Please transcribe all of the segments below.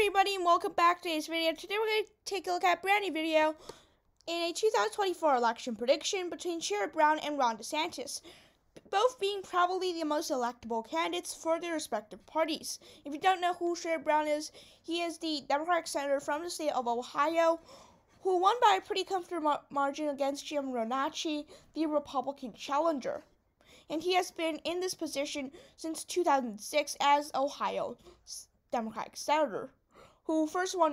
everybody and welcome back to today's video. Today we're going to take a look at a brand new video in a 2024 election prediction between Sherrod Brown and Ron DeSantis, both being probably the most electable candidates for their respective parties. If you don't know who Sherrod Brown is, he is the Democratic senator from the state of Ohio who won by a pretty comfortable mar margin against Jim Renacci, the Republican challenger. And he has been in this position since 2006 as Ohio Democratic senator, who first won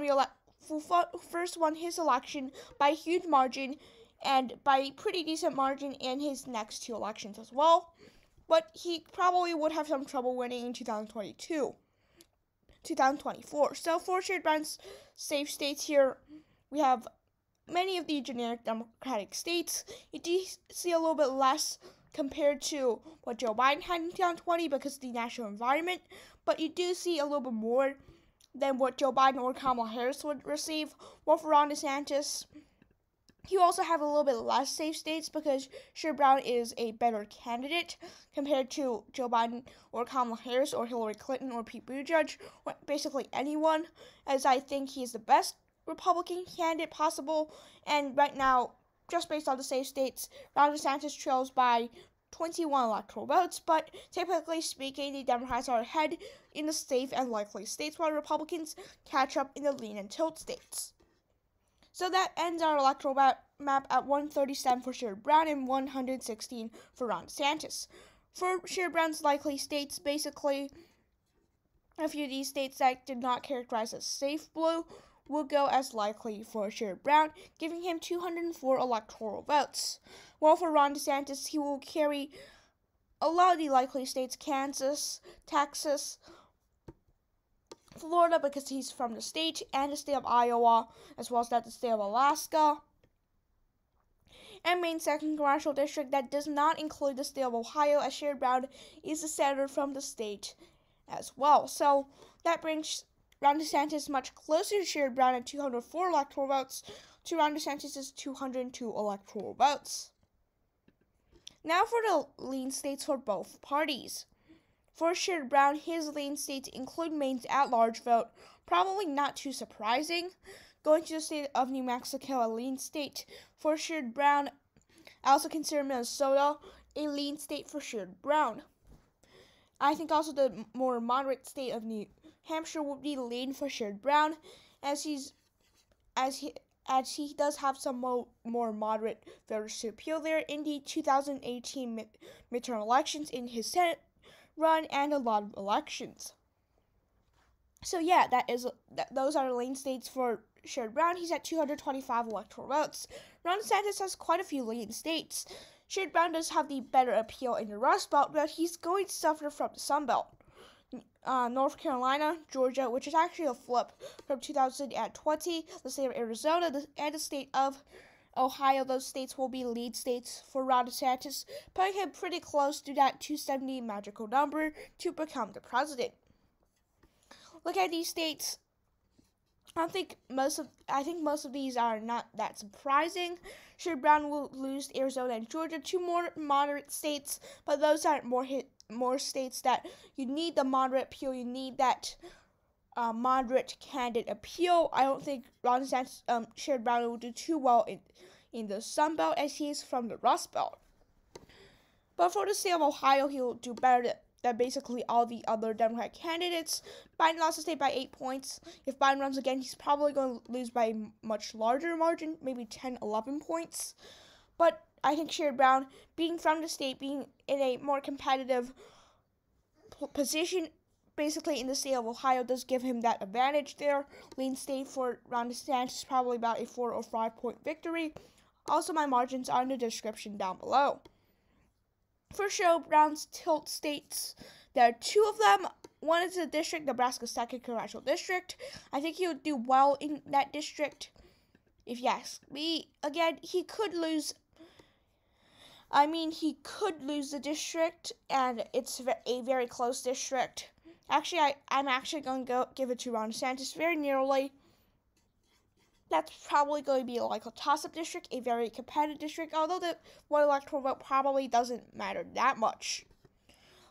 who first won his election by a huge margin and by a pretty decent margin in his next two elections as well. But he probably would have some trouble winning in 2022, 2024. So for Sherrod Brown's safe states here, we have many of the generic Democratic states. You do see a little bit less compared to what Joe Biden had in 2020 because of the national environment, but you do see a little bit more than what Joe Biden or Kamala Harris would receive. Well, for Ron DeSantis, you also have a little bit less safe states because Sherrod Brown is a better candidate compared to Joe Biden or Kamala Harris or Hillary Clinton or Pete Buttigieg or basically anyone, as I think he is the best Republican candidate possible. And right now, just based on the safe states, Ron DeSantis trails by 21 electoral votes, but typically speaking, the Democrats are ahead in the safe and likely states, while Republicans catch up in the lean and tilt states. So that ends our electoral map at 137 for Sherrod Brown and 116 for Ron DeSantis. For Sherrod Brown's likely states, basically, a few of these states that did not characterize as safe blue will go as likely for Sherrod Brown, giving him 204 electoral votes. While for Ron DeSantis, he will carry a lot of the likely states Kansas, Texas, Florida because he's from the state, and the state of Iowa, as well as that the state of Alaska. And Maine second congressional district that does not include the state of Ohio, as Sherrod Brown is a senator from the state as well. So that brings Ron DeSantis much closer to Sherrod Brown at 204 electoral votes to Ron DeSantis' 202 electoral votes. Now for the lean states for both parties. For Sherrod Brown, his lean states include Maine's at-large vote, probably not too surprising. Going to the state of New Mexico, a lean state for Sherrod Brown. I also consider Minnesota a lean state for Sherrod Brown. I think also the more moderate state of New Hampshire would be lean for Sherrod Brown, as he's as he as he does have some mo- more moderate voters to appeal there in the 2018 mid- midterm elections in his Senate run and a lot of elections. So yeah, that is that, those are lean states for Sherrod Brown. He's at 225 electoral votes. Ron DeSantis has quite a few lean states. Sherrod Brown does have the better appeal in the Rust Belt, but he's going to suffer from the Sun Belt uh, North Carolina, Georgia, which is actually a flip from 2020, the state of Arizona, the, and the state of Ohio. Those states will be lead states for Ron DeSantis, putting him pretty close to that 270 magical number to become the president. Look at these states. I think most of I think most of these are not that surprising. Sherrod Brown will lose Arizona and Georgia, two more moderate states, but those aren't more hit more states that you need the moderate appeal, you need that uh, moderate candidate appeal. I don't think Ron DeSantis, um, Sherrod Brown will do too well in, in the Sun Belt as he's from the Rust Belt. But for the state of Ohio, he'll do better than, basically all the other Democrat candidates. Biden lost the state by eight points. If Biden runs again, he's probably going to lose by a much larger margin, maybe 10, 11 points. But I think Sherrod Brown, being from the state, being in a more competitive position, basically in the state of Ohio, does give him that advantage there. Lean state for Ron DeSantis is probably about a four or five point victory. Also, my margins are in the description down below. For Sherrod Brown's tilt states, there are two of them. One is the district, Nebraska's second congressional district. I think he would do well in that district. If yes, me again, he could lose I mean, he could lose the district, and it's a very close district. Actually, I, I'm actually going to go give it to Ron DeSantis very nearly. That's probably going to be like a toss-up district, a very competitive district, although the one electoral vote probably doesn't matter that much.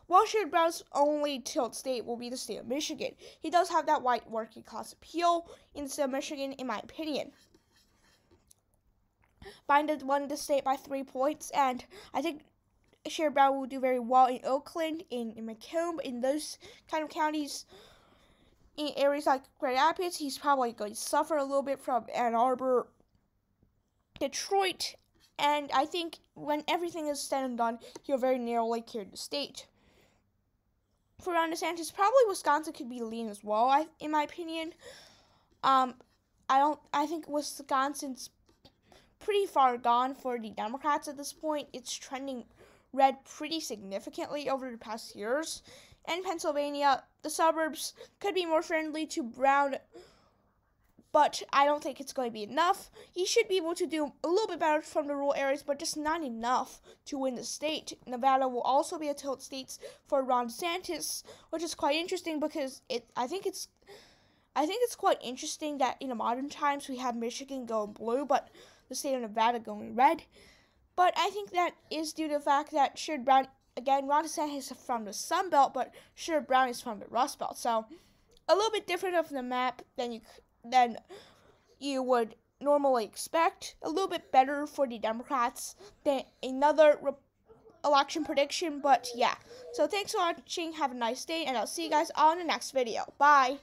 Sherrod Brown's only tilt state will be the state of Michigan. He does have that white working class appeal in the state of Michigan, in my opinion. Biden won the state by three points, and I think Sherrod Brown will do very well in Oakland, in, in Macomb, in those kind of counties. In areas like Grand Rapids, he's probably going to suffer a little bit from Ann Arbor, Detroit, and I think when everything is said and done, he'll very narrowly carry the state. For Ron DeSantis, probably Wisconsin could be lean as well. I, in my opinion, um, I don't. I think Wisconsin's pretty far gone for the Democrats at this point. It's trending red pretty significantly over the past years. And Pennsylvania, the suburbs could be more friendly to Brown but I don't think it's going to be enough. He should be able to do a little bit better from the rural areas, but just not enough to win the state. Nevada will also be a tilt state for Ron DeSantis, which is quite interesting because it. I think it's. I think it's quite interesting that in the modern times we have Michigan going blue, but the state of Nevada going red. But I think that is due to the fact that Sherrod Brown, again, Ron DeSantis is from the Sun Belt, but Sherrod Brown is from the Rust Belt. So a little bit different of the map than you than you would normally expect. A little bit better for the Democrats than another re- election prediction, but yeah. So thanks for watching. Have a nice day, and I'll see you guys on the next video. Bye.